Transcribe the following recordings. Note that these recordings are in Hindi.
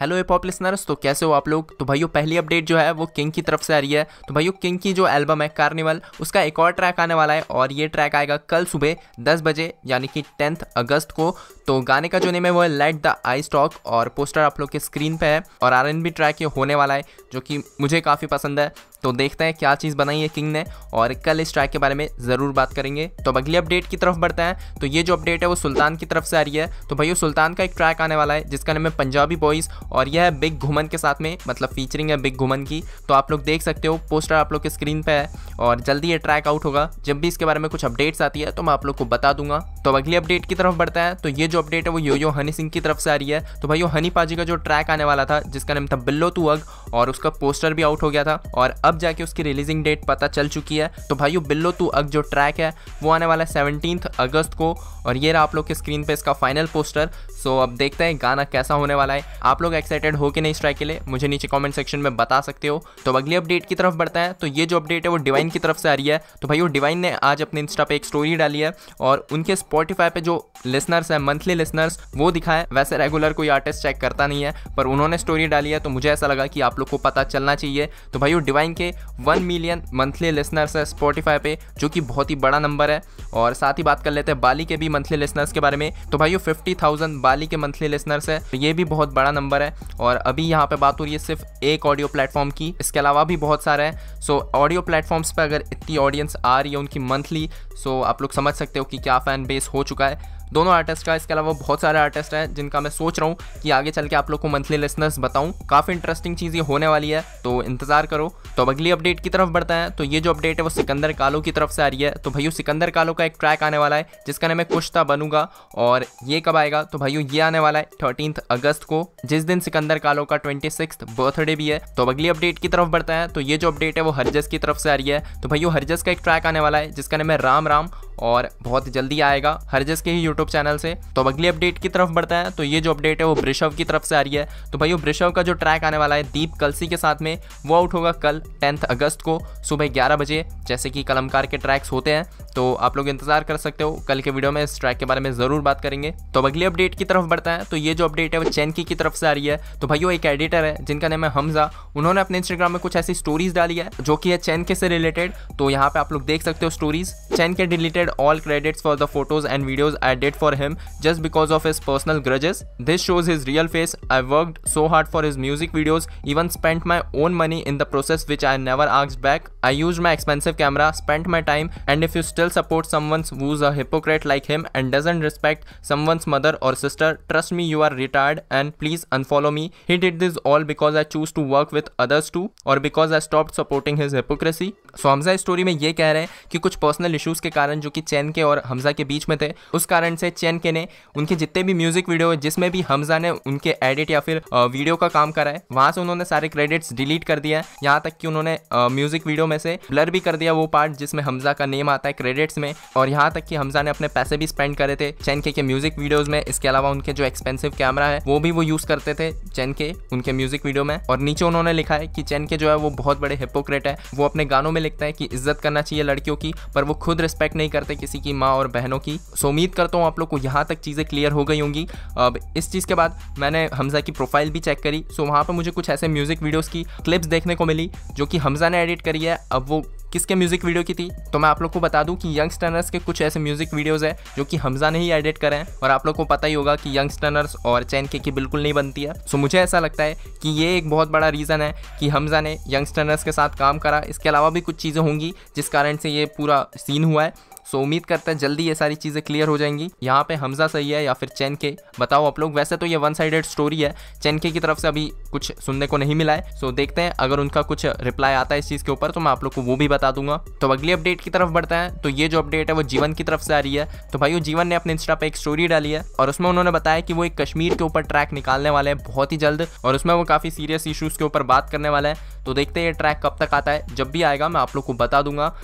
हेलो ए पॉप लिसनर्स तो कैसे हो आप लोग? तो भाइयों, पहली अपडेट जो है, वो किंग की तरफ़ से आ रही है। तो भाइयों किंग की जो एल्बम है कार्निवल उसका एक और ट्रैक आने वाला है, और ये ट्रैक आएगा कल सुबह 10 बजे, यानी कि टेंथ अगस्त को। तो गाने का जो नेम है, वो है लेट द आई स्टॉक और पोस्टर आप लोग के स्क्रीन पर है, और आरएनबी ट्रैक ये होने वाला है, जो कि मुझे काफ़ी पसंद है। तो देखते हैं क्या चीज़ बनाई है किंग ने, और कल इस ट्रैक के बारे में ज़रूर बात करेंगे। तो अगली अपडेट की तरफ़ बढ़ते हैं। तो ये जो अपडेट है, वो सुल्तान की तरफ़ से आ रही है। तो भैया सुल्तान का एक ट्रैक आने वाला है, जिसका नाम है पंजाबी बॉयज़ और यह है बिग घुमन के साथ में मतलब फीचरिंग है बिग घुमन की। तो आप लोग देख सकते हो पोस्टर आप लोग के स्क्रीन पे है। और जल्दी ये ट्रैक आउट होगा। जब भी इसके बारे में कुछ अपडेट्स आती है तो मैं आप लोग को बता दूँगा। तो अगली अपडेट की तरफ़ बढ़ता है। तो ये जो अपडेट है, वो यो यो हनी सिंह की तरफ़ से आ रही है। तो भाई हनी पाजी का जो ट्रैक आने वाला था, जिसका नाम था बिल्लो तू अग, और उसका पोस्टर भी आउट हो गया था। और अब जाके उसकी रिलीजिंग डेट पता चल चुकी है। तो भाइयों बिल्लो तू अग जो ट्रैक है, वो आने वाला है सेवनटीन अगस्त को। और ये रहा आप लोग के स्क्रीन पे इसका फाइनल पोस्टर सो अब देखते हैं गाना कैसा होने वाला है। आप लोग एक्साइटेड हो कि नहीं स्ट्राइक के लिए, मुझे नीचे कमेंट सेक्शन में बता सकते हो। तो अगली अपडेट की तरफ़ बढ़ता है। तो ये जो अपडेट है, वो डिवाइन की तरफ़ से आ रही है। तो भाई, वो डिवाइन ने आज अपने इंस्टा पे एक स्टोरी डाली है और उनके स्पॉटीफाई पे जो लिसनर्स है मंथली लिसनर्स वो दिखाए। वैसे रेगुलर कोई आर्टिस्ट चेक करता नहीं है, पर उन्होंने स्टोरी डाली है। तो मुझे ऐसा लगा कि आप लोग को पता चलना चाहिए। तो भाई, वो डिवाइन के वन मिलियन मंथली लिसनर्स है स्पॉटीफाई पे, जो कि बहुत ही बड़ा नंबर है। और साथ ही बात कर लेते हैं बाली के भी मंथली लिसनर्स के बारे में। तो भाई, वो फिफ्टी बाली के मंथली लिसनर्स है। ये भी बहुत बड़ा नंबर है। और अभी यहाँ पे बात हो रही है सिर्फ़ एक ऑडियो प्लेटफॉर्म की। इसके अलावा भी बहुत सारे हैं। सो ऑडियो प्लेटफॉर्म्स पर अगर इतनी ऑडियंस आ रही है उनकी मंथली सो आप लोग समझ सकते हो कि क्या फ़ैन बेस हो चुका है। दोनों आर्टिस्ट का, इसके अलावा बहुत सारे आर्टिस्ट हैं जिनका मैं सोच रहा हूँ कि आगे चल के आप लोग को मंथली लिसनर्स बताऊँ। काफ़ी इंटरेस्टिंग चीज़ ये होने वाली है तो इंतज़ार करो। तो अब अगली अपडेट की तरफ़ बढ़ता है। तो ये जो अपडेट है, वो सिकंदर कालो की तरफ़ से आ रही है। तो भाइयों, सिकंदर कालो का एक ट्रैक आने वाला है, जिसका नाम है कुश्ता बनूँगा, और ये कब आएगा? तो भाइयों, ये आने वाला है थर्टीन अगस्त को, जिस दिन सिकंदर कालो का ट्वेंटी बर्थडे भी है। तो अगली अपडेट की तरफ़ बढ़ता है। तो ये जो अपडेट है, वो हरजस की तरफ़ से आ रही है। तो भाइयों, हरजस का एक ट्रैक आने वाला है, जिसका नाम है राम राम और बहुत जल्दी आएगा हरजस के ही यूट्यूब चैनल से। तो अगली अपडेट की तरफ़ बढ़ता है। तो ये जो अपडेट है, वो वृषभ की तरफ़ से आ रही है। तो भाई वृषभ का जो ट्रैक आने वाला है, दीप कलसी के साथ में, वो आउट होगा कल टेंथ अगस्त को सुबह ग्यारह बजे। जैसे कि कलमकार के ट्रैक्स होते हैं तो आप लोग इंतज़ार कर सकते हो। कल के वीडियो में इस ट्रैक के बारे में ज़रूर बात करेंगे। तो अगली अपडेट की तरफ़ बढ़ता है। तो ये जो अपडेट है, वो चैनकी की तरफ़ से आ रही है। तो भाई, वो एक एडिटर है, जिनका नाम है हमजा। उन्होंने अपने इंस्टाग्राम में कुछ ऐसी स्टोरीज डाली है, जो कि है चैन के से रिलेटेड तो यहाँ पे आप लोग देख सकते हो stories चैन के deleted all credits for the photos and videos I did for him just because of his personal grudges. This shows his real face. I worked so hard for his music videos, even spent my own money in the process which I never asked back. I used my expensive camera, spent my time, and if you still support someone who's a hypocrite like him and doesn't respect someone's mother or sister, trust me, you are retired and please unfollow me. He did this all because I choose to work with others too or because I stopped supporting his hypocrisy. So so, Hamza story में ये कह रहे हैं कि कुछ पर्सनल इश्यूज़ के कारण जो कि चैन के और हमजा के बीच में थे उस कारण से चैन के ने उनके जितने भी म्यूज़िक वीडियो जिसमें भी हमजा ने उनके एडिट या फिर वीडियो का काम करा है वहाँ से उन्होंने सारे क्रेडिट्स डिलीट कर दिया यहाँ तक कि उन्होंने म्यूज़िक वीडियो में से ब्लर भी कर दिया वो पार्ट जिसमें हमजा का नेम आता है क्रेडिट्स में और यहाँ तक कि हमजा ने अपने पैसे भी स्पेंड करे थे चैन के, के म्यूज़िक वीडियोज़ में। इसके अलावा उनके जो एक्सपेंसिव कैमरा है वो भी वो यूज़ करते थे चैन के उनके म्यूज़िक वीडियो में और नीचे उन्होंने लिखा है कि चैन के जो है वो बहुत बड़े हिपोक्रेट है। वो अपने गानों में लिखता है कि इज़्ज़त करना चाहिए लड़कियों की पर वो खुद रिस्पेक्ट नहीं करते किसी की माँ और बहनों की। सो उम्मीद करता हूँ आप लोग को यहाँ तक चीज़ें क्लियर हो गई होंगी। अब इस चीज़ के बाद मैंने हमजा की प्रोफ़ाइल भी चेक करी। सो वहाँ पर मुझे कुछ ऐसे म्यूज़िक वीडियोज़ की क्लिप्स देखने को मिली, जो कि हमजा ने एडिट करी है। अब वो किसके म्यूज़िक वीडियो की थी? तो मैं आप लोग को बता दूँ कि यंग स्टनर्स के कुछ ऐसे म्यूज़िक वीडियोस हैं जो कि हमजा ने ही एडिट करें हैं और आप लोग को पता ही होगा कि यंग स्टनर्स और चैन के की बिल्कुल नहीं बनती है। सो मुझे ऐसा लगता है कि ये एक बहुत बड़ा रीज़न है कि हमजा ने यंगस्टर्नर्स के साथ काम करा। इसके अलावा भी कुछ चीज़ें होंगी जिस कारण से ये पूरा सीन हुआ है। सो उम्मीद करते हैं जल्दी ये सारी चीज़ें क्लियर हो जाएँगी। यहाँ पे हमजा सही है या फिर चैन के? बताओ आप लोग। वैसे तो ये वन साइडेड स्टोरी है। चैन के की तरफ़ से अभी कुछ सुनने को नहीं मिला है। सो देखते हैं। अगर उनका कुछ रिप्लाई आता है इस चीज़ के ऊपर तो मैं आप लोग को वो भी बता दूँगा। तो अगली अपडेट की तरफ़ बढ़ता है। तो ये जो अपडेट है, वो जीवन की तरफ़ से आ रही है। तो भाई जीवन ने अपने इंस्टा पे एक स्टोरी डाली है और उसमें उन्होंने बताया कि वो एक कश्मीर के ऊपर ट्रैक निकालने वाले हैं बहुत ही जल्द और उसमें वो काफ़ी सीरियस इशूज़ के ऊपर बात करने वाला है। तो देखते हैं ये ट्रैक कब तक आता है। जब भी आएगा, मैं आप लोग को बता दूँगा।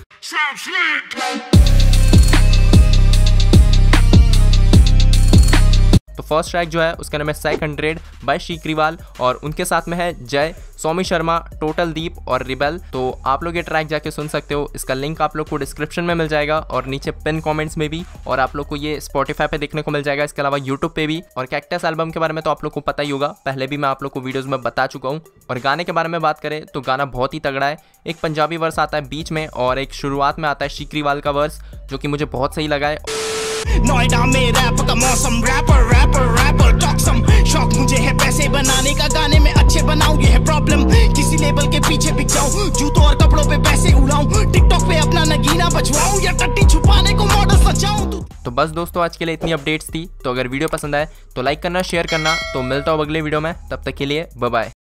फ़र्स्ट ट्रैक जो है, उसका नाम है सेक हंड्रेड बाय शीक्रीवाल और उनके साथ में है जय सौमी शर्मा टोटल दीप और रिबल तो आप लोग ये ट्रैक जाके सुन सकते हो। इसका लिंक आप लोग को डिस्क्रिप्शन में मिल जाएगा और नीचे पिन कमेंट्स में भी और आप लोग को ये स्पॉटीफाई पे देखने को मिल जाएगा। इसके अलावा यूट्यूब पे भी और कैक्टस एल्बम के बारे में तो आप लोग को पता ही होगा। पहले भी मैं आप लोग को वीडियोज़ में बता चुका हूँ। और गाने के बारे में बात करें तो गाना बहुत ही तगड़ा है। एक पंजाबी वर्स आता है बीच में और एक शुरुआत में आता है शिकरीवाल का वर्स जो कि मुझे बहुत सही लगा है। नोएडा में रैप का टिकटॉक ना बचवाऊं, या टट्टी छुपाने को मॉडल सचाऊं तो। बस दोस्तों, आज के लिए इतनी अपडेट्स थी। तो अगर वीडियो पसंद आए तो लाइक करना शेयर करना। तो मिलता हूँ अगले वीडियो में। तब तक के लिए बाय